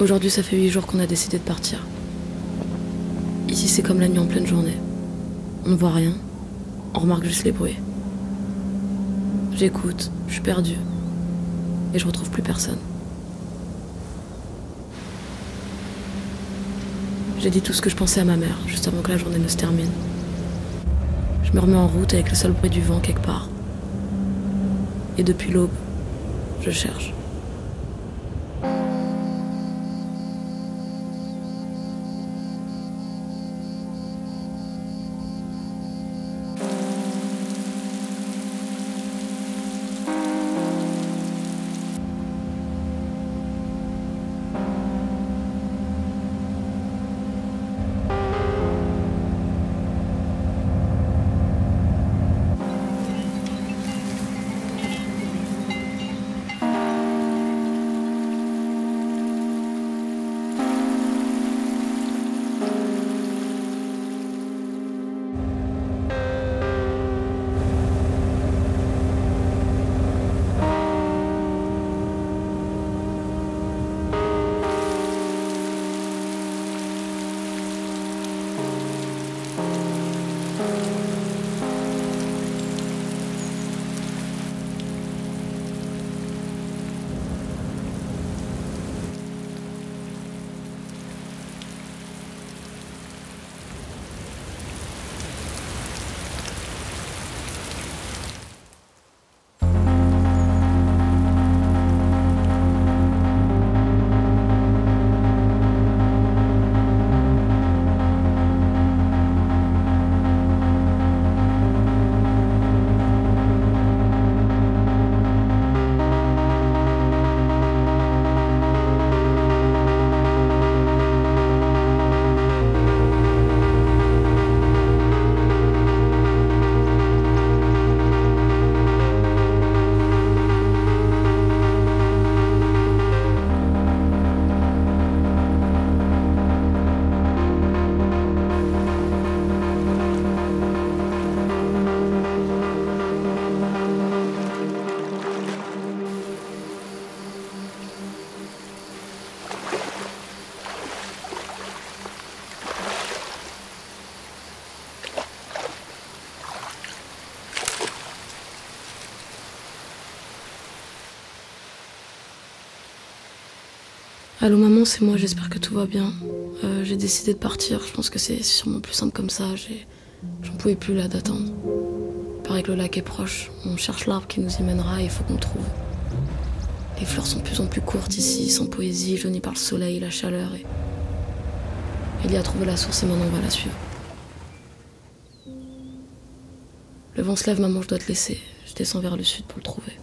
Aujourd'hui, ça fait huit jours qu'on a décidé de partir. Ici, c'est comme la nuit en pleine journée. On ne voit rien, on remarque juste les bruits. J'écoute, je suis perdue. Et je retrouve plus personne. J'ai dit tout ce que je pensais à ma mère, juste avant que la journée ne se termine. Je me remets en route avec le seul bruit du vent quelque part. Et depuis l'aube, je cherche. Allô maman, c'est moi, j'espère que tout va bien. Euh, j'ai décidé de partir, je pense que c'est sûrement plus simple comme ça. J'en pouvais plus là d'attendre. Paraît que le lac est proche, on cherche l'arbre qui nous y mènera et il faut qu'on le trouve. Les fleurs sont de plus en plus courtes ici, sans poésie, jaunies par le soleil, la chaleur et. Il y a trouvé la source et maintenant on va la suivre. Le vent se lève, maman, je dois te laisser. Je descends vers le sud pour le trouver.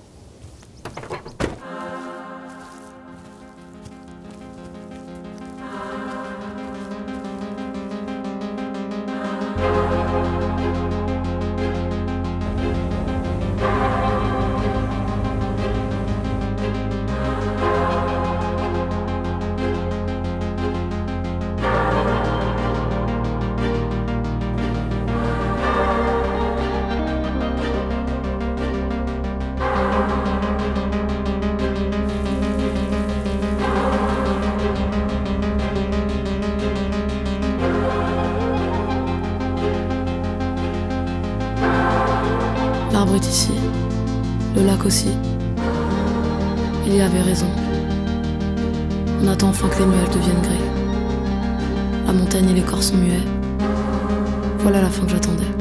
Ici, le lac aussi. Il y avait raison. On attend enfin que les nuages deviennent gris. La montagne et les corps sont muets. Voilà la fin que j'attendais.